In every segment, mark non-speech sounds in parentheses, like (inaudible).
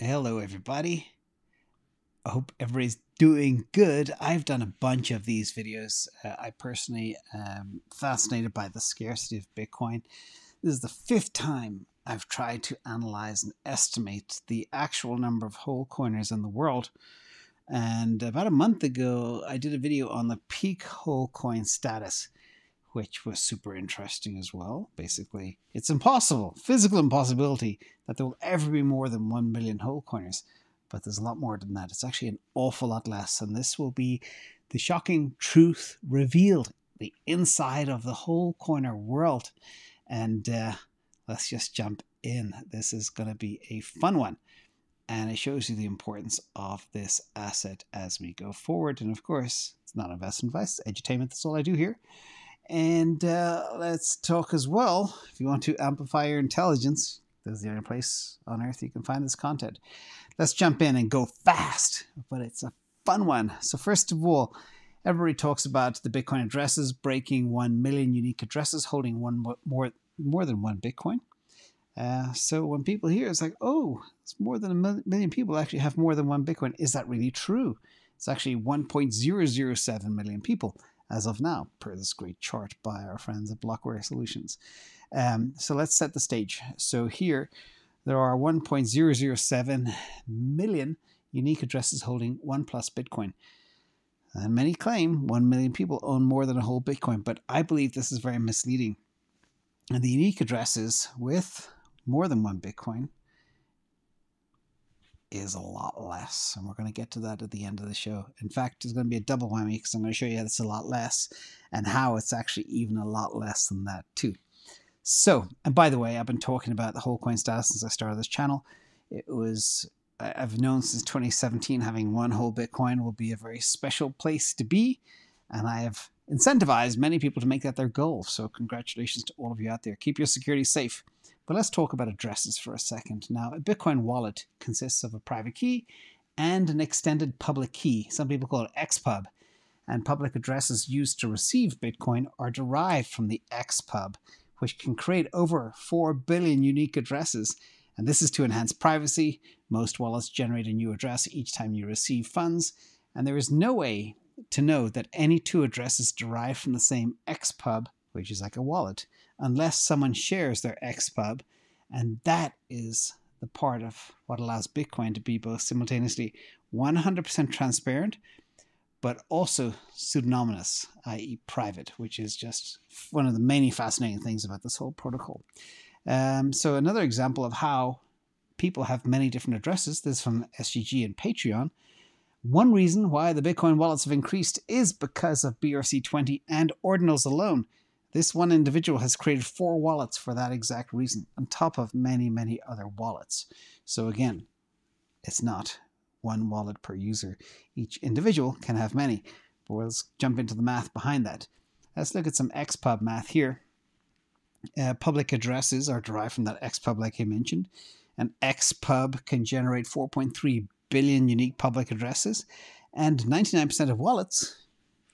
Hello, everybody. I hope everybody's doing good. I've done a bunch of these videos. Uh, I personally am fascinated by the scarcity of Bitcoin. This is the fifth time I've tried to analyze and estimate the actual number of whole coiners in the world. And about a month ago, I did a video on the peak whole coin status which was super interesting as well. Basically, it's impossible, physical impossibility, that there will ever be more than 1 million whole coiners. But there's a lot more than that. It's actually an awful lot less. And this will be the shocking truth revealed, the inside of the whole coiner world. And uh, let's just jump in. This is going to be a fun one. And it shows you the importance of this asset as we go forward. And of course, it's not investment advice, edutainment. That's all I do here. And uh, let's talk as well. If you want to amplify your intelligence, this is the only place on earth you can find this content. Let's jump in and go fast, but it's a fun one. So, first of all, everybody talks about the Bitcoin addresses breaking 1 million unique addresses holding one more, more than one Bitcoin. Uh, so, when people hear it's like, oh, it's more than a million people actually have more than one Bitcoin. Is that really true? It's actually 1.007 million people as of now, per this great chart by our friends at Blockware Solutions. Um, so let's set the stage. So here, there are 1.007 million unique addresses holding one plus Bitcoin. And many claim 1 million people own more than a whole Bitcoin, but I believe this is very misleading. And the unique addresses with more than one Bitcoin is a lot less. And we're going to get to that at the end of the show. In fact, it's going to be a double whammy because I'm going to show you it's a lot less and how it's actually even a lot less than that, too. So, and by the way, I've been talking about the whole coin status since I started this channel. It was, I've known since 2017 having one whole Bitcoin will be a very special place to be. And I have incentivized many people to make that their goal. So, congratulations to all of you out there. Keep your security safe. But let's talk about addresses for a second. Now, a Bitcoin wallet consists of a private key and an extended public key. Some people call it XPub. And public addresses used to receive Bitcoin are derived from the XPub, which can create over 4 billion unique addresses. And this is to enhance privacy. Most wallets generate a new address each time you receive funds. And there is no way to know that any two addresses derived from the same XPub, which is like a wallet unless someone shares their XPub. And that is the part of what allows Bitcoin to be both simultaneously 100% transparent, but also pseudonymous, i.e., private, which is just one of the many fascinating things about this whole protocol. Um, so, another example of how people have many different addresses, this is from SGG and Patreon. One reason why the Bitcoin wallets have increased is because of BRC20 and ordinals alone. This one individual has created four wallets for that exact reason, on top of many, many other wallets. So again, it's not one wallet per user. Each individual can have many. But let's jump into the math behind that. Let's look at some XPub math here. Uh, public addresses are derived from that XPub, like I mentioned. And XPub can generate 4.3 billion unique public addresses, and 99% of wallets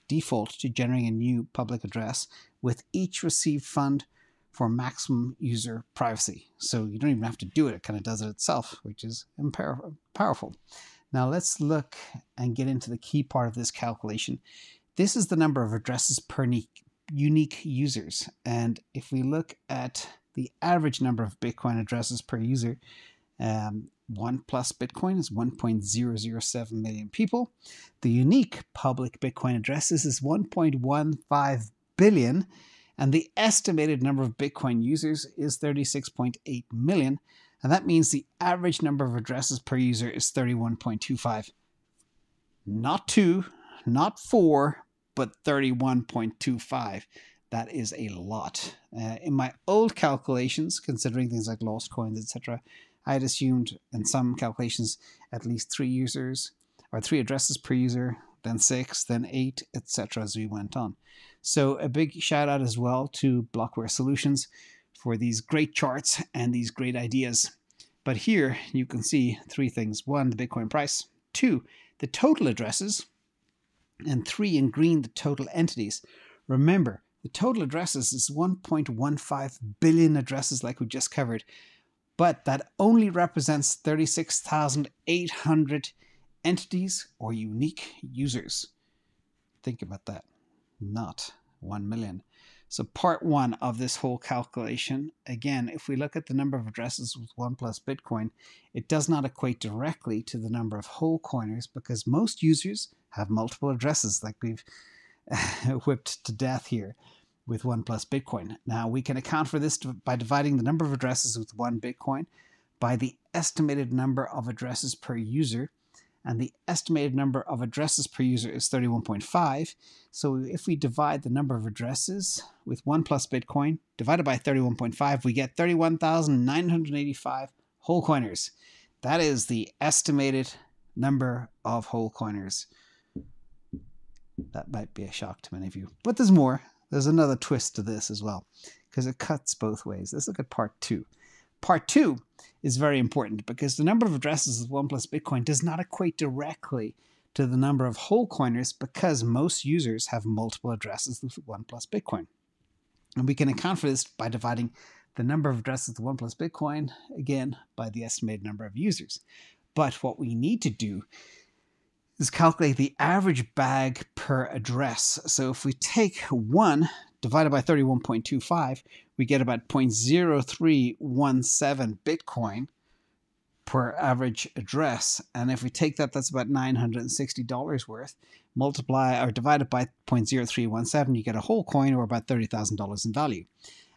default to generating a new public address with each received fund for maximum user privacy. So you don't even have to do it, it kind of does it itself, which is powerful. Now let's look and get into the key part of this calculation. This is the number of addresses per unique users. And if we look at the average number of Bitcoin addresses per user, um, 1 plus Bitcoin is 1.007 million people. The unique public Bitcoin addresses is 1.15 billion, and the estimated number of Bitcoin users is 36.8 million, and that means the average number of addresses per user is 31.25. Not two, not four, but 31.25. That is a lot. Uh, in my old calculations, considering things like lost coins, etc., I had assumed in some calculations at least three users or three addresses per user, then six, then eight, etc. as we went on. So a big shout out as well to Blockware Solutions for these great charts and these great ideas. But here you can see three things. One, the Bitcoin price. Two, the total addresses. And three, in green, the total entities. Remember, the total addresses is 1.15 billion addresses like we just covered. but that only represents 36,800 entities or unique users. Think about that. Not 1 million. So, part one of this whole calculation again, if we look at the number of addresses with 1 plus Bitcoin, it does not equate directly to the number of whole coiners because most users have multiple addresses, like we've (laughs) whipped to death here with 1 plus Bitcoin. Now, we can account for this by dividing the number of addresses with 1 Bitcoin by the estimated number of addresses per user and the estimated number of addresses per user is 31.5. So if we divide the number of addresses with 1 plus Bitcoin divided by 31.5, we get 31,985 whole coiners. That is the estimated number of whole coiners. That might be a shock to many of you. But there's more. There's another twist to this as well, because it cuts both ways. Let's look at part two. Part two is very important because the number of addresses with 1 plus Bitcoin does not equate directly to the number of whole coiners because most users have multiple addresses with 1 plus Bitcoin. And we can account for this by dividing the number of addresses with 1 plus Bitcoin, again, by the estimated number of users. But what we need to do is calculate the average bag per address. So if we take 1 divided by 31.25, we get about 0.0317 Bitcoin per average address. And if we take that, that's about $960 worth. Multiply or divide it by 0.0317, you get a whole coin or about $30,000 in value.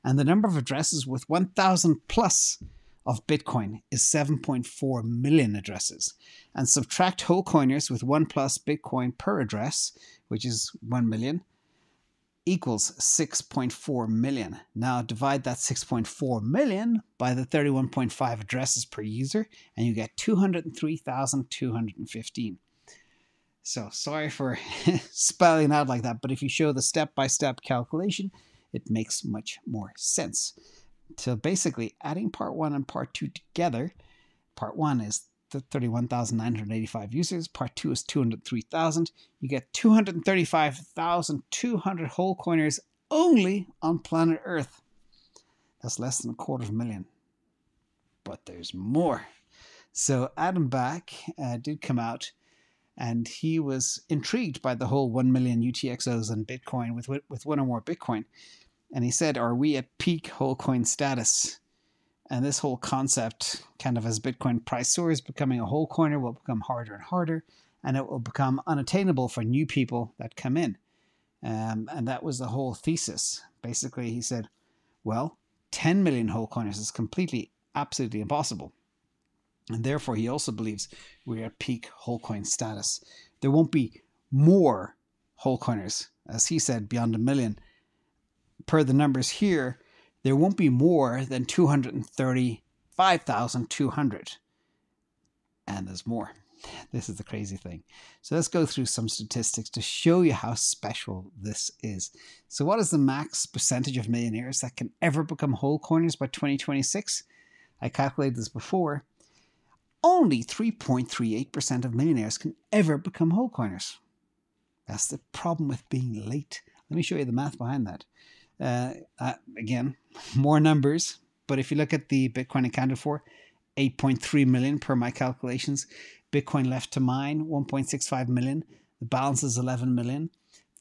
And the number of addresses with 1,000 plus of Bitcoin is 7.4 million addresses. And subtract whole coiners with 1 plus Bitcoin per address, which is 1 million, equals 6.4 million. Now divide that 6.4 million by the 31.5 addresses per user, and you get 203,215. So sorry for (laughs) spelling out like that, but if you show the step-by-step calculation, it makes much more sense. So basically, adding part one and part two together, part one is 31,985 users. Part two is 203,000. You get 235,200 whole coiners only on planet Earth. That's less than a quarter of a million. But there's more. So Adam Back uh, did come out and he was intrigued by the whole 1 million UTXOs and Bitcoin with, with one or more Bitcoin. And he said, Are we at peak whole coin status? And this whole concept, kind of as Bitcoin price soars, becoming a whole coiner will become harder and harder, and it will become unattainable for new people that come in. Um, and that was the whole thesis. Basically, he said, well, 10 million whole coiners is completely, absolutely impossible. And therefore, he also believes we're at peak whole coin status. There won't be more whole coiners, as he said, beyond a million. Per the numbers here, there won't be more than 235,200. And there's more. This is the crazy thing. So let's go through some statistics to show you how special this is. So, what is the max percentage of millionaires that can ever become whole coiners by 2026? I calculated this before. Only 3.38% of millionaires can ever become whole coiners. That's the problem with being late. Let me show you the math behind that. Uh, uh, again, (laughs) more numbers, but if you look at the Bitcoin accounted for, 8.3 million per my calculations. Bitcoin left to mine, 1.65 million. The balance is 11 million.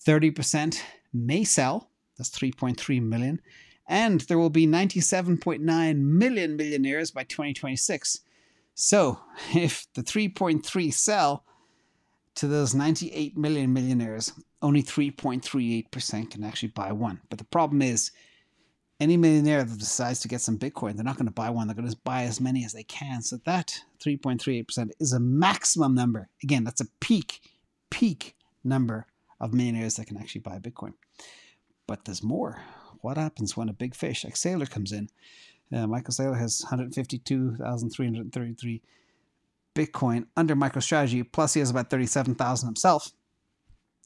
30% may sell, that's 3.3 million. And there will be 97.9 million millionaires by 2026. So (laughs) if the 3.3 sell to those 98 million millionaires, only 3.38% can actually buy one. But the problem is, any millionaire that decides to get some Bitcoin, they're not going to buy one. They're going to buy as many as they can. So that 3.38% is a maximum number. Again, that's a peak, peak number of millionaires that can actually buy Bitcoin. But there's more. What happens when a big fish like Saylor comes in? Uh, Michael Saylor has 152,333 Bitcoin under MicroStrategy, plus he has about 37,000 himself.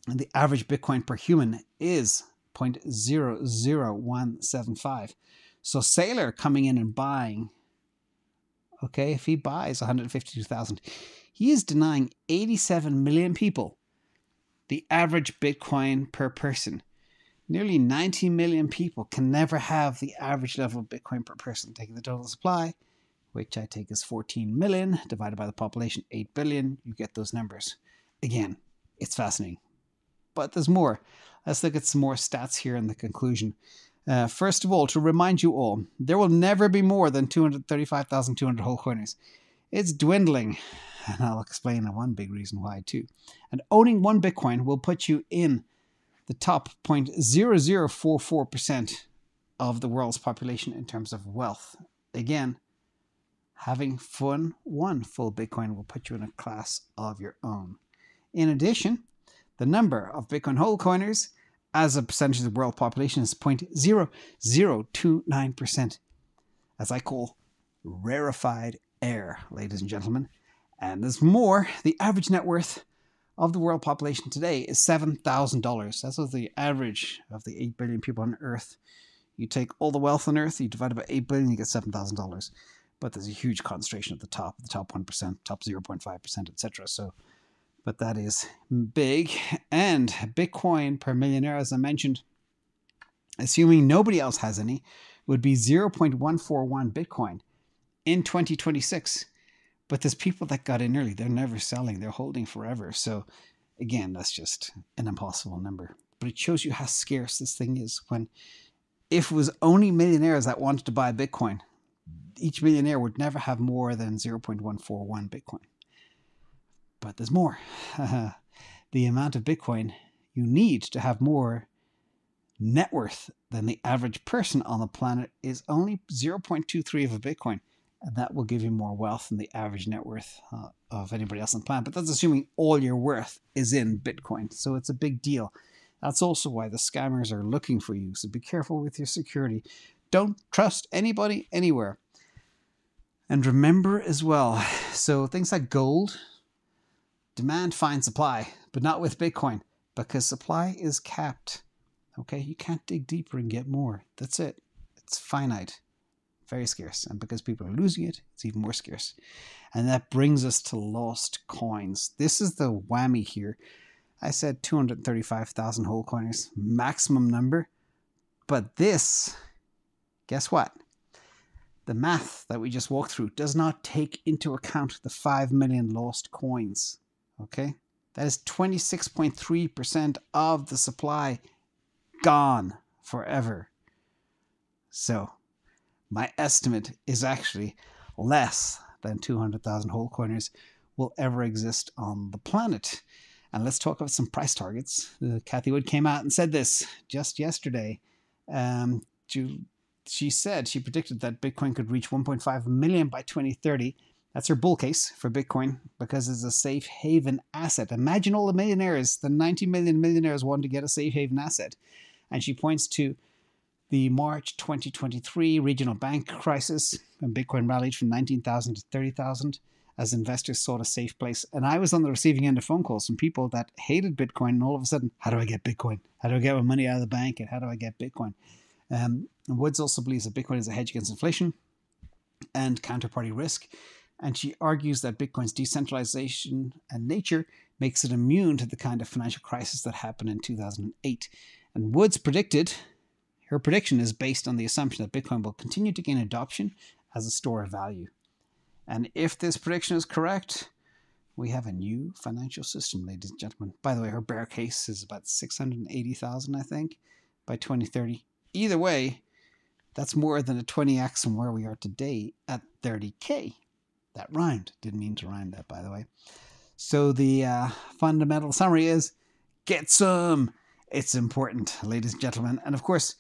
And the average Bitcoin per human is 0.00175. So Saylor coming in and buying, okay, if he buys 152,000, he is denying 87 million people the average Bitcoin per person. Nearly 90 million people can never have the average level of Bitcoin per person. Taking the total supply, which I take as 14 million, divided by the population 8 billion, you get those numbers. Again, it's fascinating. But there's more. Let's look at some more stats here in the conclusion. Uh, first of all, to remind you all, there will never be more than 235,200 whole coiners. It's dwindling, (laughs) and I'll explain one big reason why too. And owning one Bitcoin will put you in the top 0.0044% of the world's population in terms of wealth. Again, having fun one full Bitcoin will put you in a class of your own. In addition, the number of Bitcoin whole coiners as a percentage of the world population is 0.0029%, as I call rarefied air, ladies and gentlemen. And there's more. The average net worth of the world population today is $7,000. That's the average of the 8 billion people on Earth. You take all the wealth on Earth, you divide it by 8 billion, you get $7,000. But there's a huge concentration at the top, the top 1%, top 0.5%, etc. So but that is big. And Bitcoin per millionaire, as I mentioned, assuming nobody else has any, would be 0.141 Bitcoin in 2026. But there's people that got in early. They're never selling, they're holding forever. So, again, that's just an impossible number. But it shows you how scarce this thing is. When if it was only millionaires that wanted to buy Bitcoin, each millionaire would never have more than 0.141 Bitcoin. But there's more. (laughs) the amount of Bitcoin you need to have more net worth than the average person on the planet is only 0.23 of a Bitcoin. And that will give you more wealth than the average net worth uh, of anybody else on the planet. But that's assuming all your worth is in Bitcoin. So it's a big deal. That's also why the scammers are looking for you. So be careful with your security. Don't trust anybody anywhere. And remember as well so things like gold, Demand finds supply, but not with Bitcoin because supply is capped. Okay, you can't dig deeper and get more. That's it. It's finite, very scarce. And because people are losing it, it's even more scarce. And that brings us to lost coins. This is the whammy here. I said 235,000 whole coiners, maximum number. But this, guess what? The math that we just walked through does not take into account the 5 million lost coins. Okay, that is 26.3% of the supply gone forever. So, my estimate is actually less than 200,000 whole coiners will ever exist on the planet. And let's talk about some price targets. Uh, Cathie Wood came out and said this just yesterday. Um, she said she predicted that Bitcoin could reach 1.5 million by 2030 that's her bull case for Bitcoin because it's a safe haven asset. Imagine all the millionaires, the 90 million millionaires wanting to get a safe haven asset. And she points to the March 2023 regional bank crisis when Bitcoin rallied from 19,000 to 30,000 as investors sought a safe place. And I was on the receiving end of phone calls from people that hated Bitcoin. And all of a sudden, how do I get Bitcoin? How do I get my money out of the bank? And how do I get Bitcoin? Um, Woods also believes that Bitcoin is a hedge against inflation and counterparty risk and she argues that Bitcoin's decentralization and nature makes it immune to the kind of financial crisis that happened in 2008. And Woods predicted, her prediction is based on the assumption that Bitcoin will continue to gain adoption as a store of value. And if this prediction is correct, we have a new financial system, ladies and gentlemen. By the way, her bear case is about 680,000, I think, by 2030. Either way, that's more than a 20x from where we are today at 30k. That rhymed. Didn't mean to rhyme that, by the way. So the uh, fundamental summary is get some. It's important, ladies and gentlemen. And of course,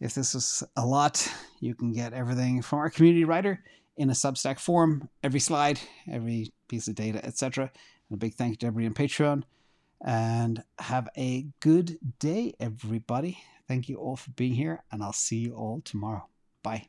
if this is a lot, you can get everything from our community writer in a Substack form, every slide, every piece of data, etc. And a big thank you to everybody on Patreon. And have a good day, everybody. Thank you all for being here, and I'll see you all tomorrow. Bye.